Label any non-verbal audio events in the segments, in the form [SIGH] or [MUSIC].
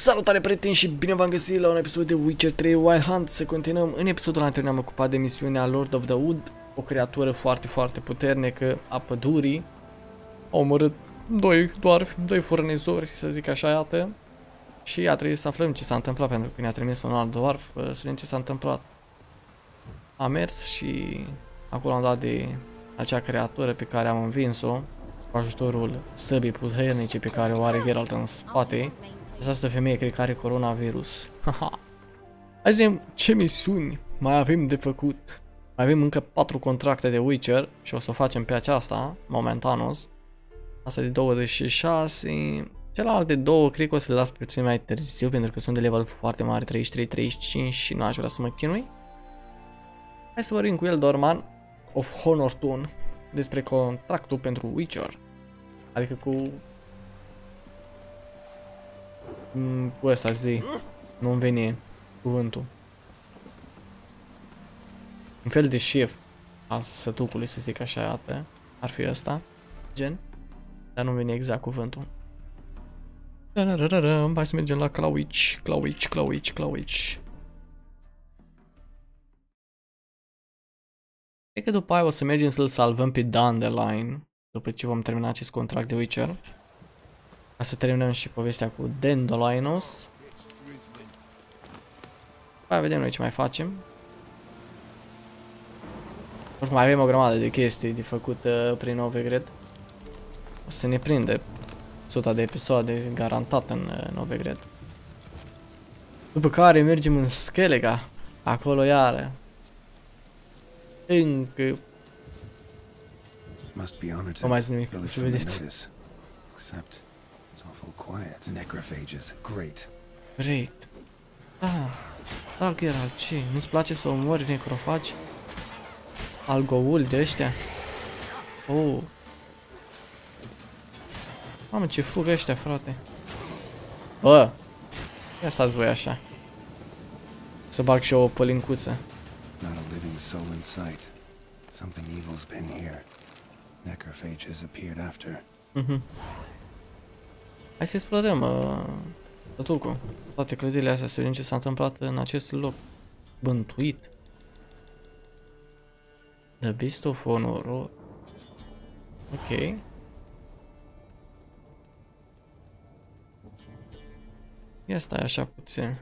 Salutare prieteni și bine v-am găsit la un episod de Witcher 3 Wild Hunt. Să continuăm, în episodul anterior ne-am ocupat de misiunea Lord of the Wood O creatură foarte, foarte puternică a pădurii. Au omorât doi doar, doi furnizori, să zic așa, iată. Și a trebuit să aflăm ce s-a întâmplat pentru că ne-a trimis un alt doar Să vedem ce s-a întâmplat. A mers și acolo am dat de acea creatură pe care am învins-o cu ajutorul săbii puternice pe care o are Geralt în spate această femeie cred că are coronavirus. Hai să vedem ce misiuni mai avem de făcut. Mai avem încă 4 contracte de Witcher și o să o facem pe aceasta, momentanos. Asta de 26. Celelalte două cred că o să le las pe puțin mai târziu pentru că sunt de level foarte mare, 33-35 și nu aș vrea să mă chinui. Hai să vorbim cu el, Dorman of Honortun, despre contractul pentru Witcher. Adică cu Mm, cu ăsta zi. Nu-mi vine cuvântul. Un fel de șef al sătucului, să zic așa, iată. Ar fi ăsta. Gen. Dar nu vine exact cuvântul. Hai să mergem la Clawich, Clawich, Clawich, Clawich. Cred că după aia o să mergem să-l salvăm pe Dandelion. După ce vom termina acest contract de Witcher. Ca să terminăm și povestea cu Dendolinos. Hai vedem noi ce mai facem. Oricum mai avem o grămadă de chestii de făcut uh, prin Novigrad. O să ne prinde suta de episoade garantat în uh, Novigrad. După care mergem în Skellige. Acolo iară. Încă... Nu mai sunt nimic să vedeți. Except quiet. Necrophages. Great. Great. Ah. Da, Geralt, ce? Nu-ți place să omori necrofagi? Algoul de ăștia? Oh. Mamă, ce fugă ăștia, frate. Bă. Ia stați voi așa. Să bag și eu o pălincuță. Not a living soul in sight. Something evil's been here. Necrophages appeared after. Mhm. Mm Hai să explorăm uh, tătucul. Toate clădirile astea, să vedem ce s-a întâmplat în acest loc. Bântuit. The Beast of Honor. Ok. Ia stai așa puțin.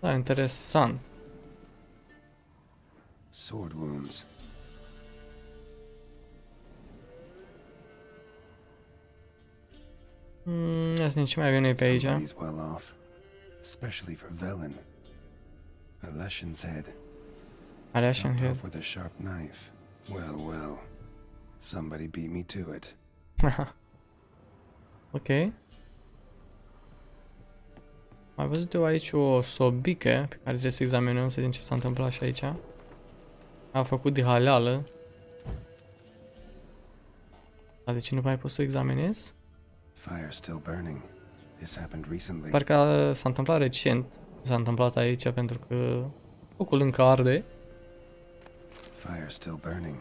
Da, interesant. Sword wounds. Mm, ia să ne ce mai avem noi pe aici. well off, especially for Velen. A Leshen's head. A Leshen's head. With a sharp knife. Well, well. Somebody beat me to it. [LAUGHS] ok. Mai văzut eu aici o sobică pe care trebuie să examinăm să vedem ce s-a întâmplat și aici. A făcut de haleală. Dar de ce nu mai pot să o examinez? Parcă s-a întâmplat recent. S-a întâmplat aici pentru că focul încă arde. Fire still burning.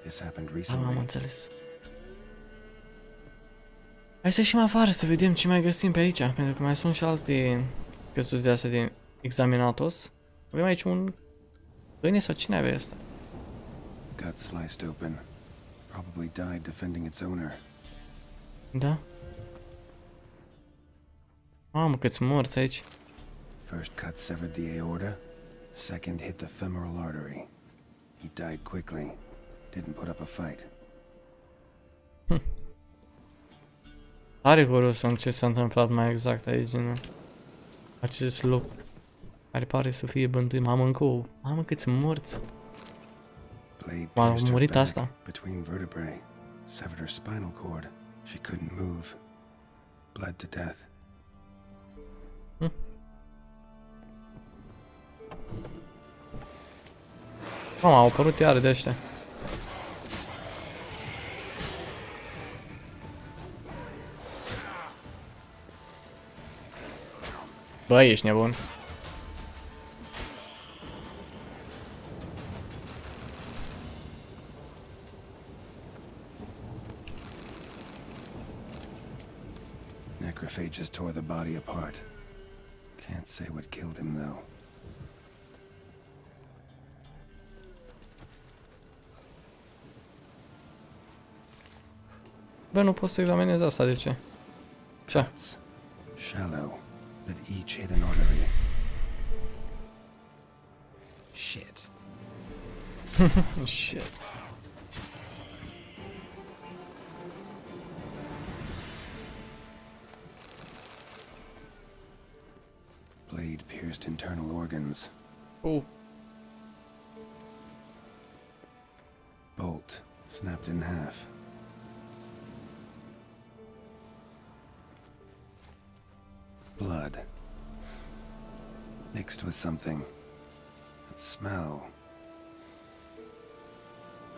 This happened recently. Am înțeles. Hai să ieșim afară să vedem ce mai găsim pe aici, pentru că mai sunt și alte căsuți de astea de examinatos. Avem aici un câine sau cine avea asta? Gut sliced open. Probably died defending its owner. Da. Mamă, câți morți aici. First cut severed the aorta, second hit the femoral artery. He died quickly. Didn't put up a fight. Hm. Are curios ce s-a întâmplat mai exact aici, nu? Acest loc care pare să fie bântuit. Mamă, încă o... Mamă, câți morți. M-a murit asta. Severed her spinal cord. She couldn't move. Bled to death. Hm. Mamă, au apărut iară de ăștia. Bă, ești nebun. Necrophages tore the body apart. Can't say what killed him, though. Bă, nu pot să examinez asta, de ce? Ce? Cuts. Shallow, but each hit an artery. Shit. [LAUGHS] Shit. Blade pierced internal organs. Oh. Bolt snapped in half. Blood. Mixed with something. That smell.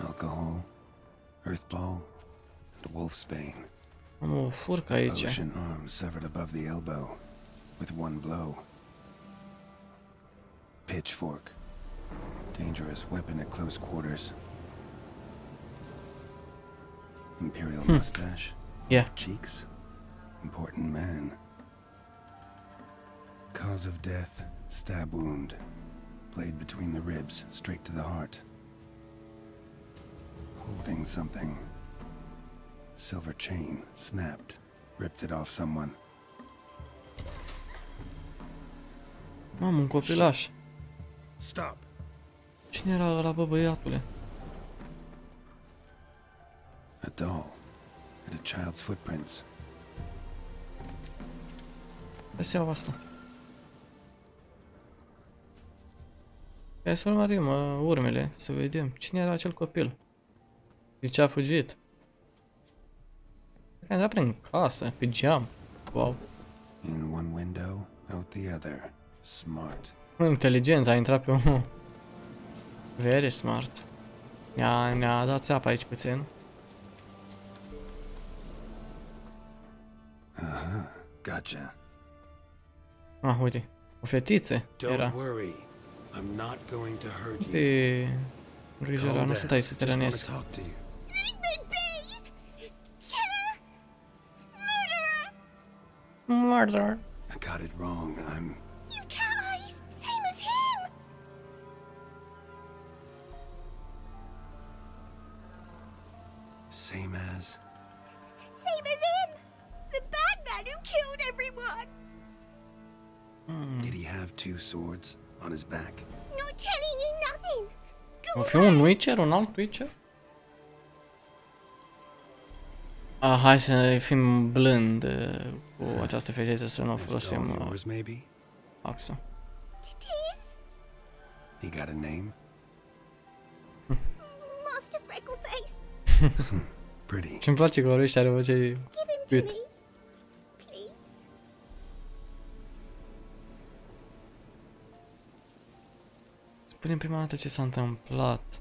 Alcohol, earthball, and wolfsbane. am o furcă aici. Ocean arm severed above the elbow with one blow. Pitchfork. Dangerous weapon at close quarters. Imperial hmm. mustache. Yeah. Cheeks. Important man. Cause of death stab wound. Blade between the ribs, straight to the heart. Holding something. Silver chain snapped. Ripped it off someone. Mamă, un copilaș. Stop. Cine era ăla, bă, băiatule? A doll. And a child's footprints. Să iau asta. Hai să urmărim uh, urmele, să vedem. Cine era acel copil? De ce a fugit? A intrat prin casă, pe geam. Wow. In one window, out the other. Smart. Inteligent, a intrat pe unul. Very smart. Ne-a, ne-a dat țeapă aici puțin. Aha. Gotcha. Ah, uite. O fetiță Don't era. worry. I'm not going to hurt you. Pe... Îngrijorat, Calm nu down. sunt aici să te Just wanna rănesc. talk to you. Leave me be! Killer! Murderer! I got it wrong. I'm. You've cat eyes, same as him! Same as. Same as him! The bad man who killed everyone! Did he have two swords on his back? No telling you nothing! Go O fi un away! Witcher, un alt Witcher? Ah, hai să fim blând uh, cu această fetiță să nu That's folosim all uh, yours, maybe? axa. It is He got a name? Master Freckleface! [LAUGHS] Pretty. Și-mi place că vorbește, are voce... Give him to me! Spune prima dată ce s-a întâmplat.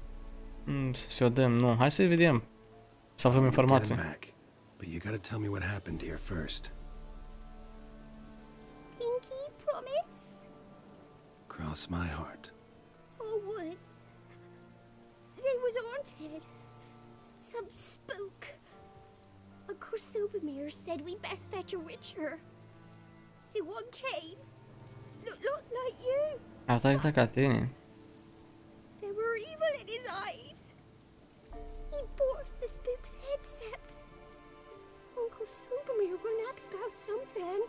Mm, să o dăm, nu. Hai să vedem. Să aflăm I'll get him informații. back. But you gotta tell me what happened here first. Pinky promise? Cross my heart. Oh, woods? They was haunted. Some spook. Uncle Supermere said we best fetch a witcher. So one came. Look, looks like you. I Arăta exact ca tine. There were evil in his eyes. He bought the spook's headset. Uncle Silvermere weren't happy about something.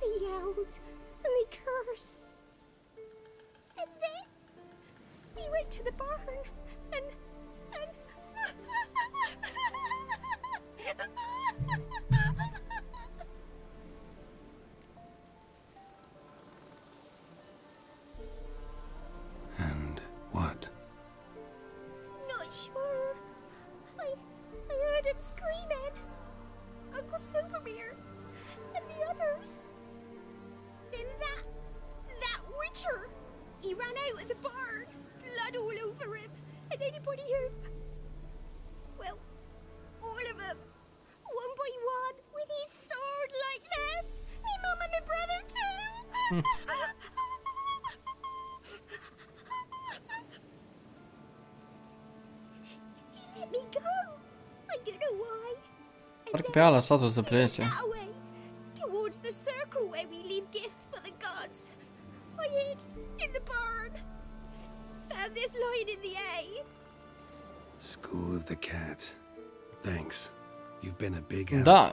They yelled and they cursed. And then he went to the barn and And [LAUGHS] [LAUGHS] plece. that way, towards the circle where we leave gifts for the gods. I hid in the barn. Found this lying in the hay. School of the Cat. Thanks. You've been a big help. Da,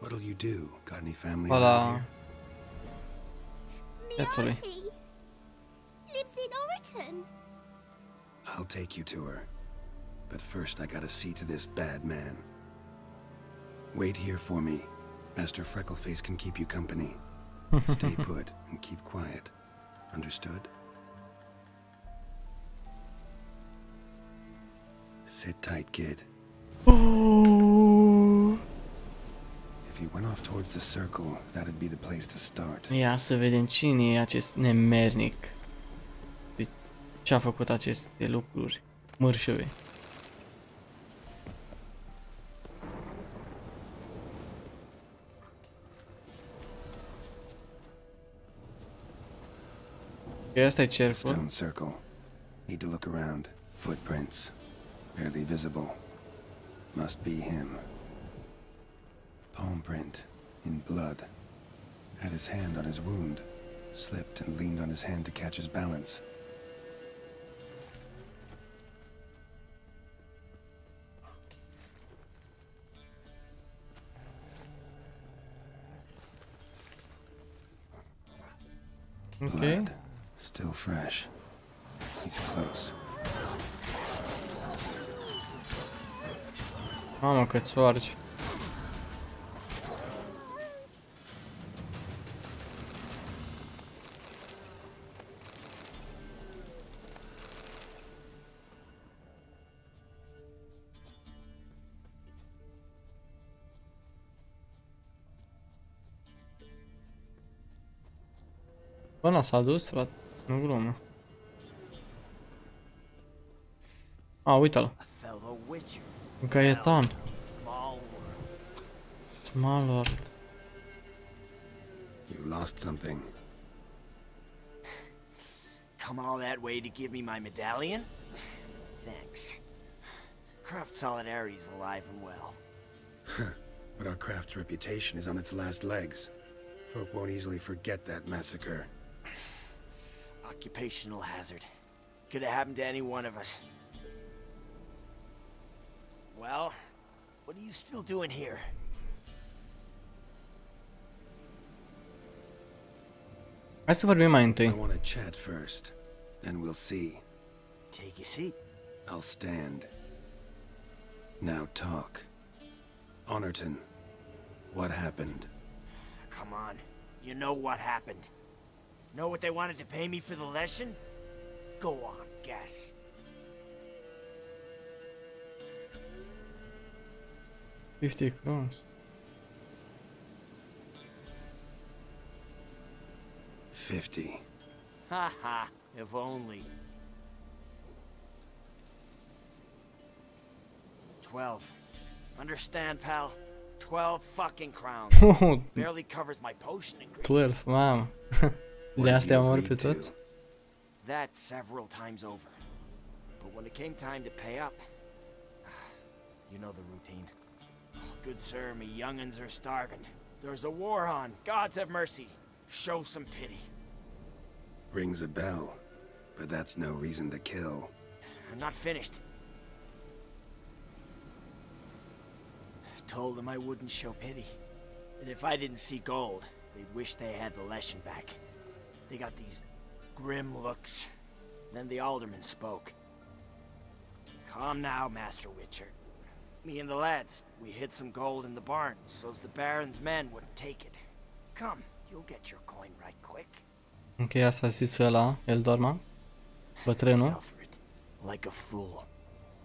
What'll you do? Got any family Voilà. around here? Me That's all right. auntie lives in Orton. I'll take you to her. But first, I gotta see to this bad man. Wait here for me. Master Freckleface can keep you company. [LAUGHS] Stay put and keep quiet. Understood? Sit tight, kid. Oh. If he went off towards the circle, that'd be the place to start. ia să vedem cine e acest nemernic. De ce a făcut aceste lucruri. Ok, asta e cercul. Stone circle. Need to look around. Footprints. Barely visible. Must be him. Palm print. In blood. Had his hand on his wound. Slipped and leaned on his hand to catch his balance. Ok. Blood. Still fresh. He's close. Mamă cât soarci. Bă, s-a dus, frate. Nu glumă. A, uite-l. A fellow witcher. Un Gaetan. Small world. You lost something. Come all that way to give me my medallion? Thanks. Craft Solidarity's alive and well. But our craft's reputation is on its last legs. Folk won't easily forget that massacre. Occupational hazard. Could have happened to any one of us. Well, what are you still doing here? Hai să vorbim mai I întâi. want to chat first. Then we'll see. Take a seat. I'll stand. Now talk. Honorton, what happened? Come on. You know what happened. Know what they wanted to pay me for the lesson? Go on, guess. Fifty crowns. Fifty. Ha ha, if only. Twelve. Understand, pal? Twelve fucking crowns. [LAUGHS] Barely covers my potion ingredient. 12, mamă. [LAUGHS] What De have astea you omor pe agreed to? toți? That several times over. But when it came time to pay up, [SIGHS] you know the routine. Oh, good sir, me young'uns are starving. There's a war on. Gods have mercy. Show some pity. Rings a bell, but that's no reason to kill. I'm not finished. I Told them I wouldn't show pity. And if I didn't see gold, they'd wish they had the Leshen back. They got these grim looks. Then the alderman spoke. Calm now, Master Witcher. Me and the lads, we hid some gold in the barn, so's the Baron's men wouldn't take it. Come, you'll get your coin right quick. Ok, asta zis ăla, el dorma. Bătrânul. fell for it, like a fool.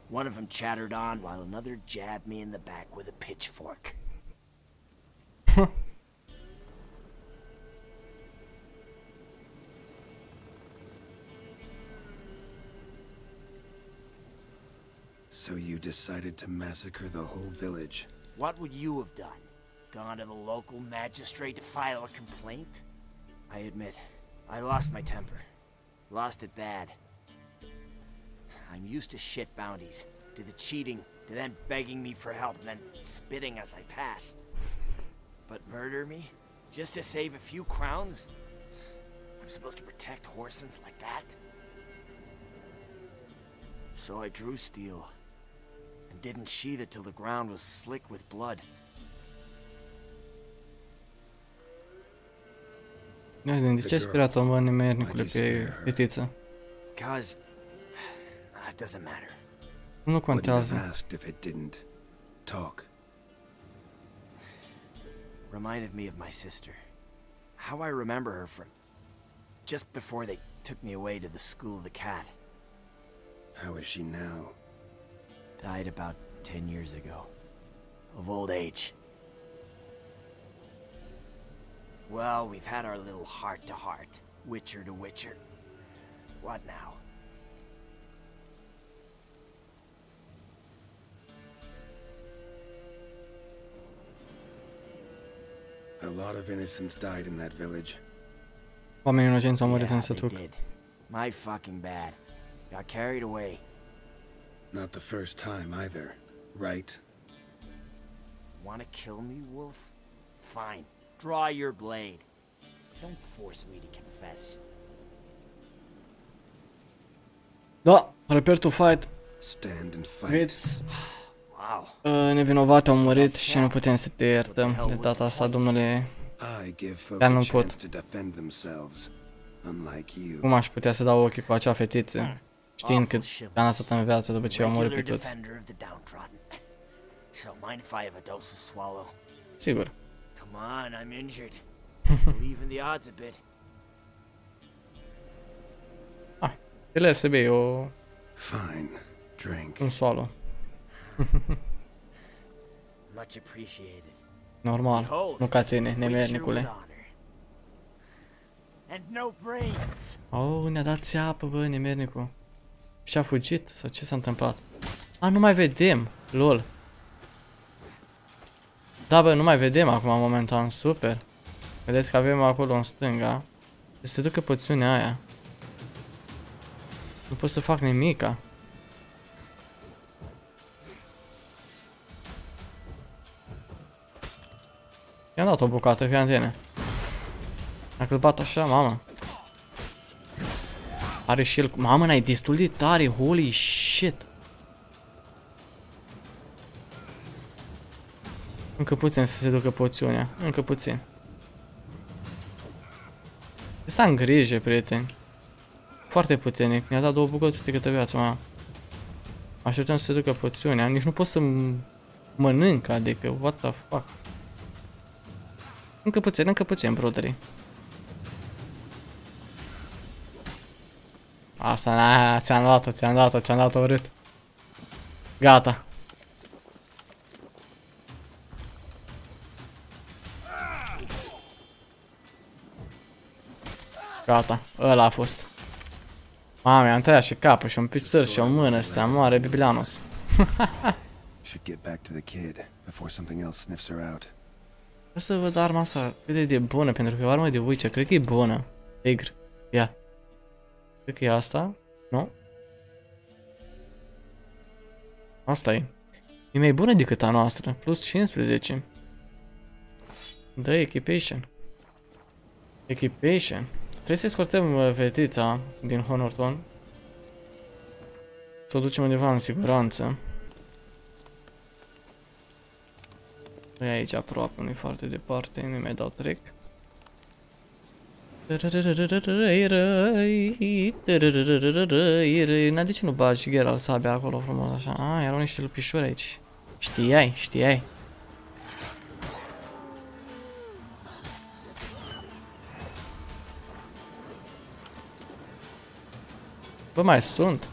One of them chattered on while another jabbed me in the back with a pitchfork. [LAUGHS] So you decided to massacre the whole village. What would you have done? Gone to the local magistrate to file a complaint? I admit, I lost my temper. Lost it bad. I'm used to shit bounties, to the cheating, to them begging me for help, and then spitting as I pass. But murder me? Just to save a few crowns? I'm supposed to protect Horsons like that? So I drew steel, and didn't sheathe it till the ground was slick with blood. Ia zi, de ce ai spirat-o, mă, nemernicule, pe fetiță? Cause... [SIGHS] It doesn't matter. Nu Wouldn't have contează. asked if it didn't. Talk. Reminded me of my sister. How I remember her from... Just before they took me away to the School of the Cat. How is she now? Died about ten years ago. Of old age. Well, we've had our little heart-to-heart. Witcher to Witcher. What now? A lot of innocents died in that village. Oamenii inocenți au murit Yeah, în they sătuc. did. My fucking bad. Got carried away. Not the first time either, right? Wanna kill me, Wolf? Fine. Draw your blade. Don't force me to confess. Da, repair to fight. Stand and fight. Vezi, Wow. uh, nevinovate au murit și nu putem să te iertăm de data asta, domnule. I give folk Dar a nu chance pot. to defend themselves, unlike you. Cum aș putea să dau ochii cu acea fetiță, știind că te-am lăsat în viață după ce i-au murit pe toți. Sigur. Come on, I'm injured. [LAUGHS] Believe in the odds a bit. Ah, te le să bei o... Fine, drink. Un solo. [LAUGHS] Much appreciated. Normal, nu ca tine, nemernicule. Oh, ne-a dat apă, bă, nemernicul. Și-a fugit? Sau ce s-a întâmplat? A, nu mai vedem. Lol. Da, bă, nu mai vedem acum momentan. Super. Vedeți că avem acolo în stânga. Să se ducă poțiunea aia. Nu pot să fac nimica. I-am dat o bucată, fii antene. Dacă îl bat așa, mamă. Are și el... Mamă, n-ai destul de tare, holy shit. Încă puțin să se ducă poțiunea. Încă puțin. Să am grijă, prieteni. Foarte puternic. Mi-a dat două bucăți de câte viață, mă. Așteptăm să se ducă poțiunea. Nici nu pot să m- mănânc, adică, what the fuck. Încă puțin, încă puțin, broderii. Asta, na, ți-am luat-o, ți-am luat-o, ți-am luat-o urât. Gata. Gata, ăla a fost. Mame, am tăiat și capul și un picior și o mână și se moare Biblianos. [LAUGHS] Should get back to the kid before something else sniffs her out. Vreau să văd arma asta cât de, de bună, pentru că e o armă de Witcher, cred că e bună. Tigr. Ia. Cred că e asta. Nu? Asta e. E mai bună decât a noastră. Plus 15. Da, equipation. Equipation. Trebuie să scortăm uh, fetița din Honorton. Să o ducem undeva în siguranță. E aici aproape, nu-i foarte departe, nu mai dau trec. Na, de ce nu bagi Geralt sabia acolo frumos așa? Ah, erau niște lupișori aici. Știai, știai. Bă, mai sunt.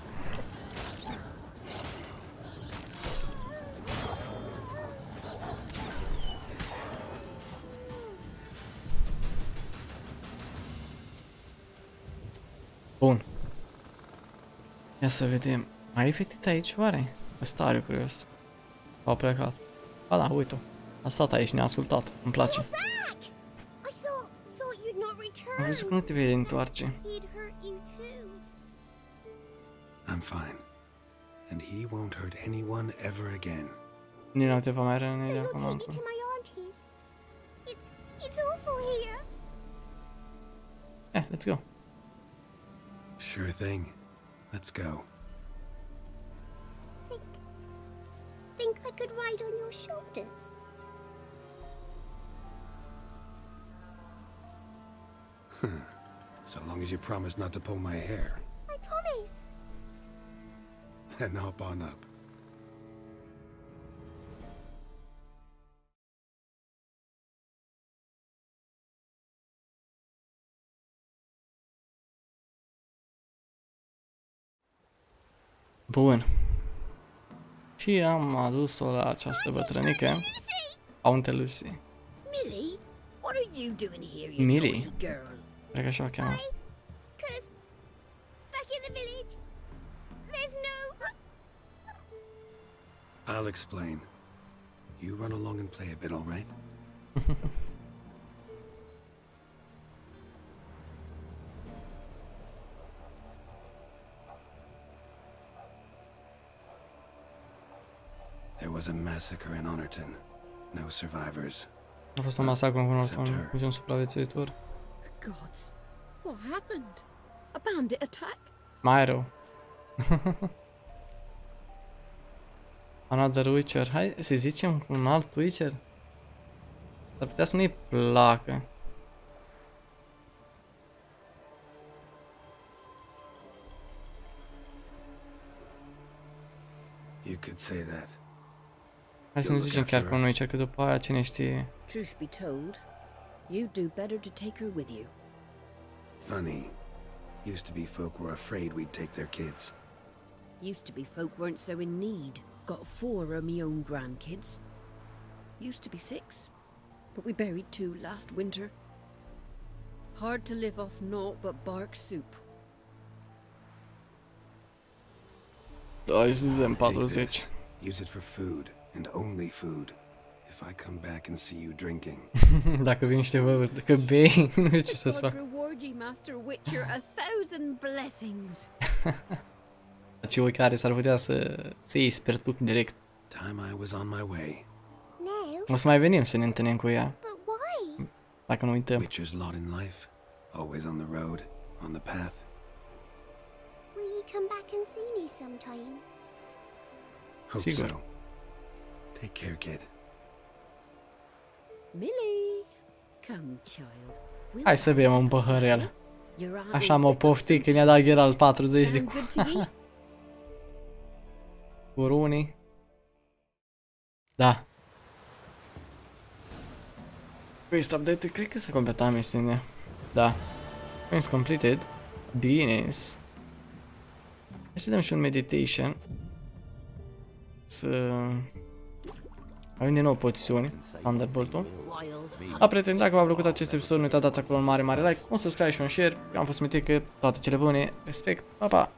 Ia să vedem. Mai e fetița aici, oare? Ăsta are curios. Au plecat. Ba da, uite-o. A stat aici, ne-a ascultat. Îmi place. I thought thought you'd not return. Am crezut că nu te vei întoarce. He'd hurt you too. I'm fine. And he won't hurt anyone ever again. Nici nu te va mai răni So de you'll acum take me încolo. to my auntie's. It's it's awful here. Eh, let's go. Sure thing. Let's go. Think think I could ride on your shoulders? [LAUGHS] So long as you promise not to pull my hair, I promise. then hop on up. Bun. Și am adus-o la această bătrânică. Aunte Lucy. Millie, what are you doing here, you Millie? naughty girl? Cred că așa o cheamă. Cause back in the village, there's no. I'll explain. You run along and play a bit, all right? [LAUGHS] there was a massacre in Honorton. No survivors. A fost un masacru în Except Honorton, her. niciun supraviețuitor. Gods, what happened? A bandit attack? Mai rău. [LAUGHS] Another Witcher. Hai să zicem un alt Witcher. S-ar putea să nu-i placă. You could say that. Hai să nu zicem chiar că un Witcher, că după aia cine știe. Truth be told, you'd do better to take her with you. Funny. Used to be folk were afraid we'd take their kids. Used to be folk weren't so in need. Got four of me own grandkids. Used to be six, but we buried two last winter. Hard to live off naught but bark soup. Da, hai să dăm Take 40. this. Use it for food, and only food. If I come back and see you drinking, [LAUGHS] Dacă vin niște văuri, dacă bei, [LAUGHS] nu știu ce să-ți God fac. reward ye, Master Witcher, a thousand blessings. [LAUGHS] Ce oi care s-ar putea să, să iei spertuc direct. time I was on my way. No, O să mai venim să ne întâlnim cu ea, but why? dacă nu uităm. Witcher's lot in life. Always on the road, on the path. Will you come back and see me sometime? Hope Sigur. so. Take care, kid. Millie, come, child. We'll Hai să bem un păhărel. Your aunt Așa will m-au pick up poftit some când i-a dat Geralt 40 de Sound good to ye? curunii. [LAUGHS] Da. Quest update, cred că s-a completat misiunea. Da. Quest completed. Bine. Hai să dăm și un meditation. Să... Avem din nou pozițiuni. Thunderbolt-ul. Wild. A, prieteni, dacă v-a plăcut acest episod, nu uitați dați acolo un mare, mare like, un subscribe și un share. Eu am fost Mitică, toate cele bune, respect, pa, pa!